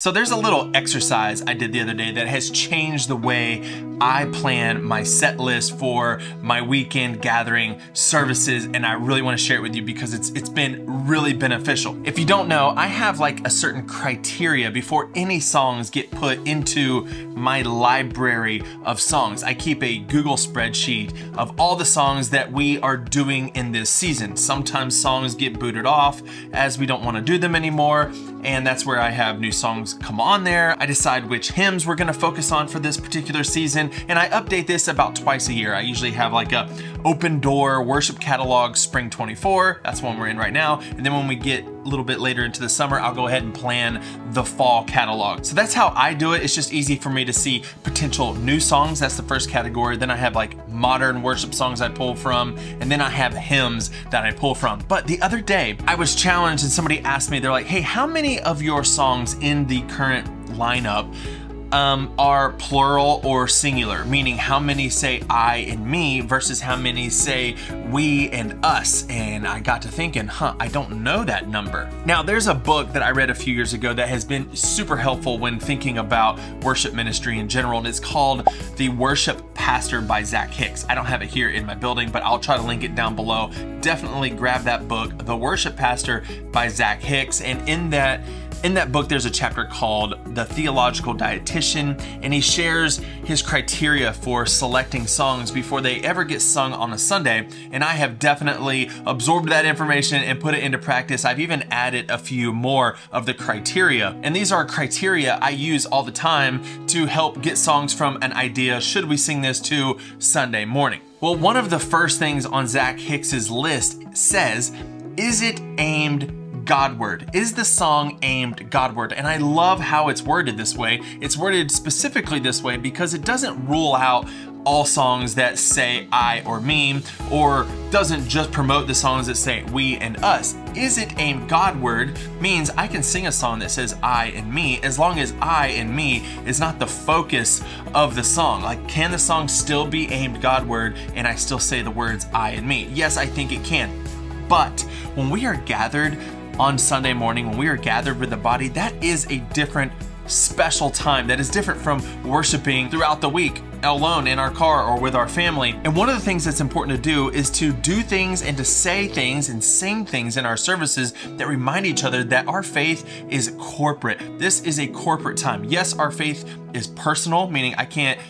So there's a little exercise I did the other day that has changed the way I plan my set list for my weekend gathering services and I really want to share it with you because it's it's been really beneficial. If you don't know, I have like a certain criteria before any songs get put into my library of songs. I keep a Google spreadsheet of all the songs that we are doing in this season. Sometimes songs get booted off as we don't want to do them anymore and that's where I have new songs come on there. I decide which hymns we're gonna focus on for this particular season, and I update this about twice a year. I usually have like a open door worship catalog spring 24, that's one we're in right now, and then when we get little bit later into the summer, I'll go ahead and plan the fall catalog. So that's how I do it. It's just easy for me to see potential new songs. That's the first category. Then I have like modern worship songs I pull from, and then I have hymns that I pull from. But the other day, I was challenged and somebody asked me, they're like, hey, how many of your songs in the current lineup um, are plural or singular, meaning how many say I and me versus how many say we and us. And I got to thinking, huh, I don't know that number. Now, there's a book that I read a few years ago that has been super helpful when thinking about worship ministry in general, and it's called The Worship Pastor by Zac Hicks. I don't have it here in my building, but I'll try to link it down below. Definitely grab that book, The Worship Pastor by Zac Hicks. And in that, in that book, there's a chapter called The Theological Dietitian, and he shares his criteria for selecting songs before they ever get sung on a Sunday. And I have definitely absorbed that information and put it into practice. I've even added a few more of the criteria. And these are criteria I use all the time to help get songs from an idea should we sing this to Sunday morning. Well, one of the first things on Zac Hicks's list says, is it aimed Godward? Is the song aimed Godward? And I love how it's worded this way. It's worded specifically this way because it doesn't rule out all songs that say I or me, or doesn't just promote the songs that say we and us. Is it aimed Godward means I can sing a song that says I and me as long as I and me is not the focus of the song. Like, can the song still be aimed Godward and I still say the words I and me? Yes, I think it can. But when we are gathered on Sunday morning when we are gathered with the body, that is a different special time that is different from worshiping throughout the week alone in our car or with our family. And one of the things that's important to do is to do things and to say things and sing things in our services that remind each other that our faith is corporate. This is a corporate time. Yes, our faith is personal, meaning I can't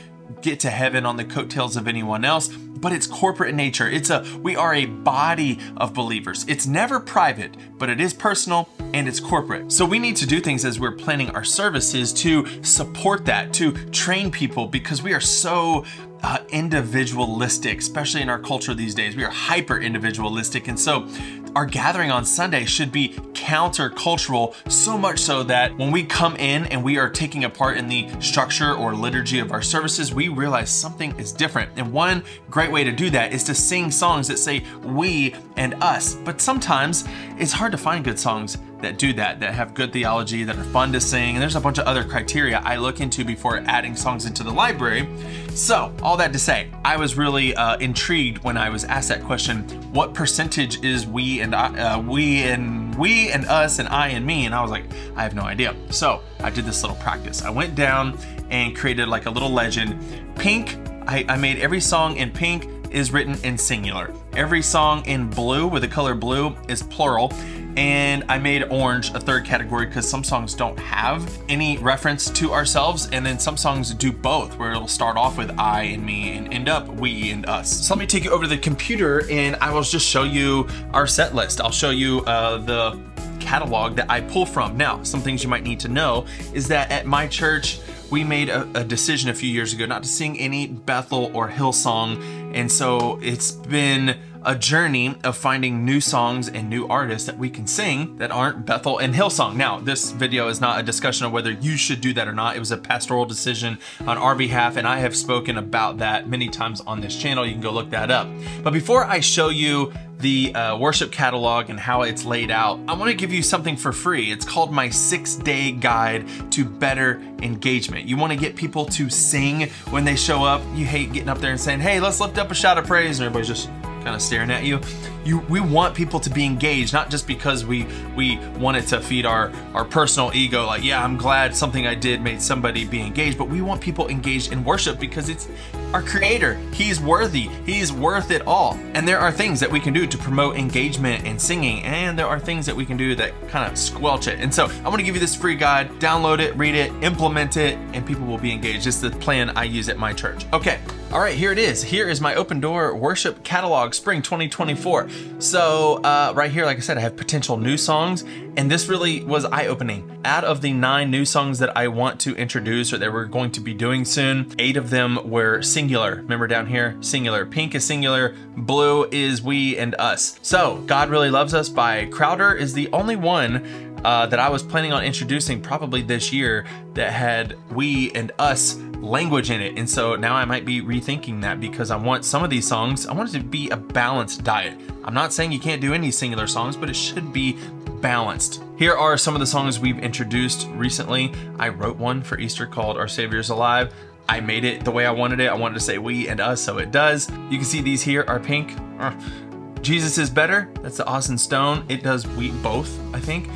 get to heaven on the coattails of anyone else, but it's corporate in nature. It's a we are a body of believers. It's never private, but it is personal and it's corporate. So we need to do things as we're planning our services to support that, to train people because we are so uh, individualistic, especially in our culture these days. We are hyper individualistic. And so our gathering on Sunday should be countercultural, so much so that when we come in and we are taking a part in the structure or liturgy of our services, we realize something is different. And one great way to do that is to sing songs that say we and us. But sometimes it's hard to find good songs that do that, that have good theology, that are fun to sing. And there's a bunch of other criteria I look into before adding songs into the library. So, all that to say, I was really uh, intrigued when I was asked that question what percentage is we and I, uh, we and we and us and I and me? And I was like, I have no idea. So, I did this little practice. I went down and created like a little legend. Pink, I, I made every song in pink is written in singular. Every song in blue with the color blue is plural and I made orange a third category because some songs don't have any reference to ourselves and then some songs do both where it'll start off with I and me and end up we and us. So let me take you over to the computer and I will just show you our set list. I'll show you uh, the catalog that I pull from. Now, some things you might need to know is that at my church, we made a, a, decision a few years ago not to sing any Bethel or Hillsong. And so it's been a journey of finding new songs and new artists that we can sing that aren't Bethel and Hillsong. Now, this video is not a discussion of whether you should do that or not. It was a pastoral decision on our behalf, and I have spoken about that many times on this channel. You can go look that up. But before I show you the uh, worship catalog and how it's laid out, I want to give you something for free. It's called my six day guide to better engagement. You want to get people to sing when they show up. You hate getting up there and saying, hey, let's lift up a shout of praise, and everybody's just kind of staring at you. You, we want people to be engaged, not just because we we wanted to feed our our personal ego. Like, yeah, I'm glad something I did made somebody be engaged, but we want people engaged in worship because it's our creator. He's worthy. He's worth it all. And there are things that we can do to promote engagement and singing, and there are things that we can do that kind of squelch it. And so I'm going to give you this free guide. Download it, read it, implement it, and people will be engaged. It's the plan I use at my church. Okay. All right, here it is. Here is my Open Door Worship Catalog Spring 2024. So uh, right here, like I said, I have potential new songs, and this really was eye-opening. Out of the nine new songs that I want to introduce or that we're going to be doing soon, eight of them were singular. Remember down here, singular. Pink is singular, blue is we and us. So God Really Loves Us by Crowder is the only one uh, that I was planning on introducing probably this year that had we and us language in it. And so now I might be rethinking that because I want some of these songs, I want it to be a balanced diet. I'm not saying you can't do any singular songs, but it should be balanced. Here are some of the songs we've introduced recently. I wrote one for Easter called Our Savior's Alive. I made it the way I wanted it. I wanted to say we and us, so it does. You can see these here are pink. Uh, Jesus is better. That's the Austin Stone. It does we both, I think.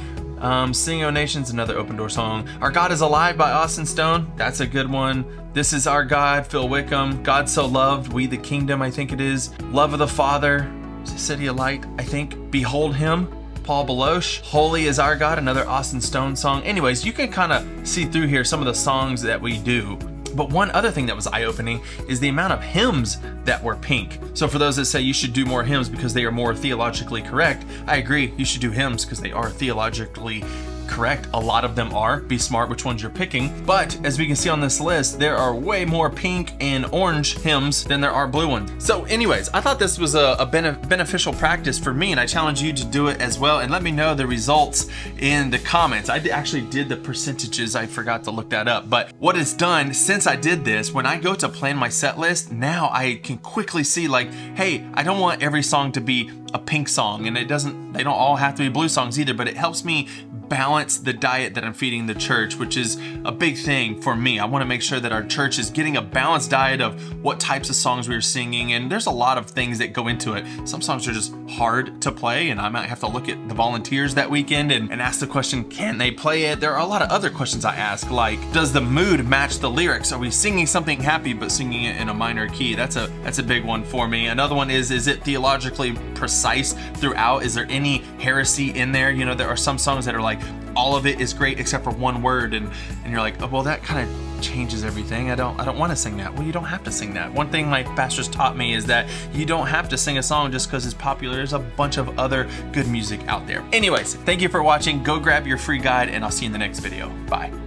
Um, Sing O Nations, another open door song. Our God is Alive by Austin Stone. That's a good one. This is Our God, Phil Wickham. God So Loved, We the Kingdom, I think it is. Love of the Father, CityAlight, I think. Behold Him, Paul Baloche. Holy is Our God, another Austin Stone song. Anyways, you can kind of see through here some of the songs that we do. But one other thing that was eye-opening is the amount of hymns that were pink. So for those that say you should do more hymns because they are more theologically correct, I agree, you should do hymns because they are theologically correct. A lot of them are. Be smart which ones you're picking. But as we can see on this list, there are way more pink and orange hymns than there are blue ones. So anyways, I thought this was a, a beneficial practice for me and I challenge you to do it as well and let me know the results in the comments. I actually did the percentages. I forgot to look that up. But what it's done since I did this, when I go to plan my set list, now I can quickly see like, hey, I don't want every song to be a pink song and it doesn't, they don't all have to be blue songs either, but it helps me balance the diet that I'm feeding the church, which is a big thing for me. I want to make sure that our church is getting a balanced diet of what types of songs we're singing, and there's a lot of things that go into it. Some songs are just hard to play, and I might have to look at the volunteers that weekend and, and ask the question, can they play it? There are a lot of other questions I ask, like, does the mood match the lyrics? Are we singing something happy but singing it in a minor key? That's a that's a big one for me. Another one is, is it theologically precise throughout? Is there any heresy in there? You know, there are some songs that are like, all of it is great except for one word and and you're like oh, well that kind of changes everything. I don't i don't want to sing that. Well you don't have to sing that. One thing my pastors taught me is that you don't have to sing a song just because it's popular. There's a bunch of other good music out there. Anyways thank you for watching. Go grab your free guide and i'll see you in the next video. Bye